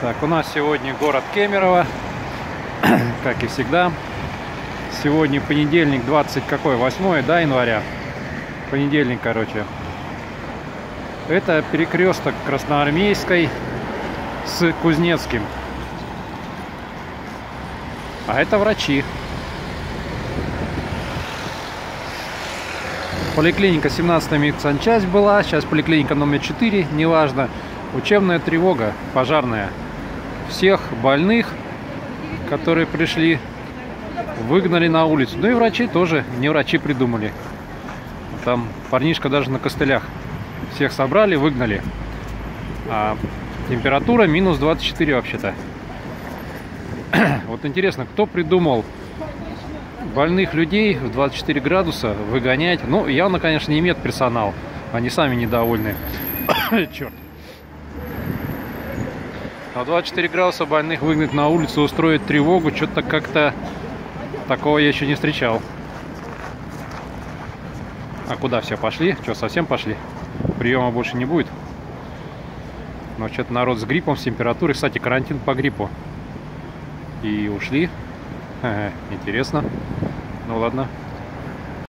Так, у нас сегодня город Кемерово, как и всегда. Сегодня понедельник, 20 какой, 8 да, января. Понедельник, короче. Это перекресток Красноармейской с Кузнецким. А это врачи. Поликлиника 17 медсанчасть была, сейчас поликлиника номер 4, неважно. Учебная тревога пожарная. Всех больных, которые пришли, выгнали на улицу. Ну и врачи тоже, не врачи придумали. Там парнишка даже на костылях. Всех собрали, выгнали. А температура минус 24 вообще-то. Вот интересно, кто придумал больных людей в 24 градуса выгонять? Ну, явно, конечно, не медперсонал. Они сами недовольны. Черт. А 24 градуса больных выгнать на улицу, устроить тревогу, что-то как-то такого я еще не встречал. А куда все пошли? Что, совсем пошли? Приема больше не будет? Но что-то народ с гриппом, с температурой. Кстати, карантин по гриппу. И ушли. Интересно. Ну ладно.